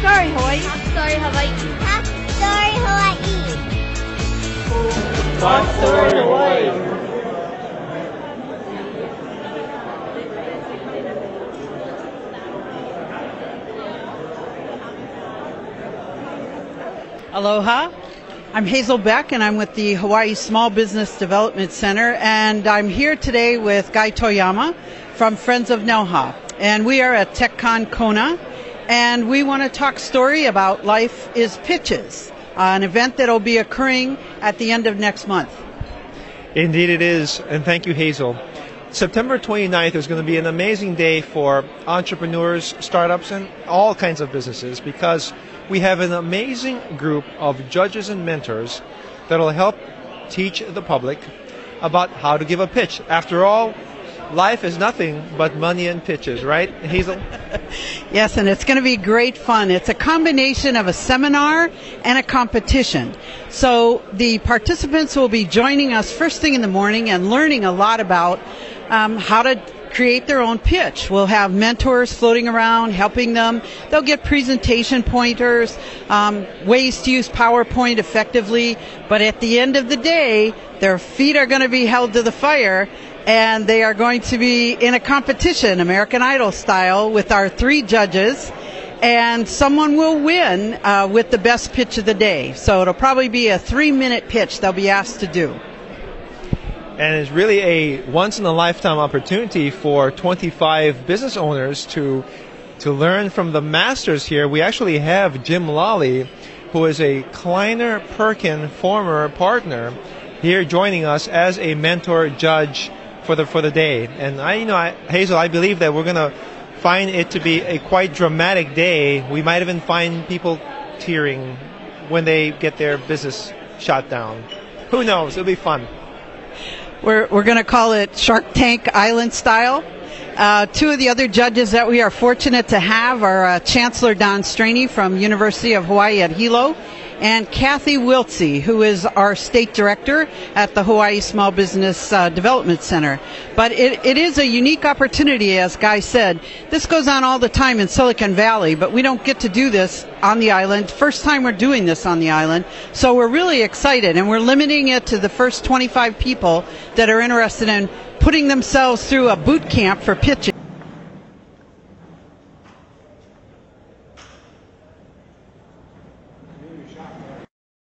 Story Hawaii. Story Hawaii. Story Hawaii. Story Hawaii. Aloha. I'm Hazel Beck and I'm with the Hawaii Small Business Development Center and I'm here today with Guy Toyama from Friends of NELHA. and we are at TechCon Kona and we want to talk story about Life is Pitches, an event that will be occurring at the end of next month. Indeed, it is, and thank you, Hazel. September 29th is going to be an amazing day for entrepreneurs, startups, and all kinds of businesses because we have an amazing group of judges and mentors that will help teach the public about how to give a pitch. After all, life is nothing but money and pitches, right, Hazel? Yes, and it's going to be great fun. It's a combination of a seminar and a competition. So the participants will be joining us first thing in the morning and learning a lot about um, how to create their own pitch. We'll have mentors floating around helping them. They'll get presentation pointers, um, ways to use PowerPoint effectively. But at the end of the day, their feet are going to be held to the fire and they are going to be in a competition, American Idol style, with our three judges. And someone will win uh, with the best pitch of the day. So it'll probably be a three minute pitch they'll be asked to do and it's really a once in a lifetime opportunity for 25 business owners to to learn from the masters here. We actually have Jim Lally, who is a Kleiner Perkin former partner, here joining us as a mentor judge for the for the day. And I, you know, I, Hazel, I believe that we're going to find it to be a quite dramatic day. We might even find people tearing when they get their business shot down. Who knows? It'll be fun. We're, we're going to call it Shark Tank Island style. Uh, two of the other judges that we are fortunate to have are uh, Chancellor Don Straney from University of Hawaii at Hilo and Kathy Wiltsey, who is our state director at the Hawaii Small Business uh, Development Center. But it, it is a unique opportunity, as Guy said. This goes on all the time in Silicon Valley, but we don't get to do this on the island. First time we're doing this on the island. So we're really excited, and we're limiting it to the first 25 people that are interested in putting themselves through a boot camp for pitching.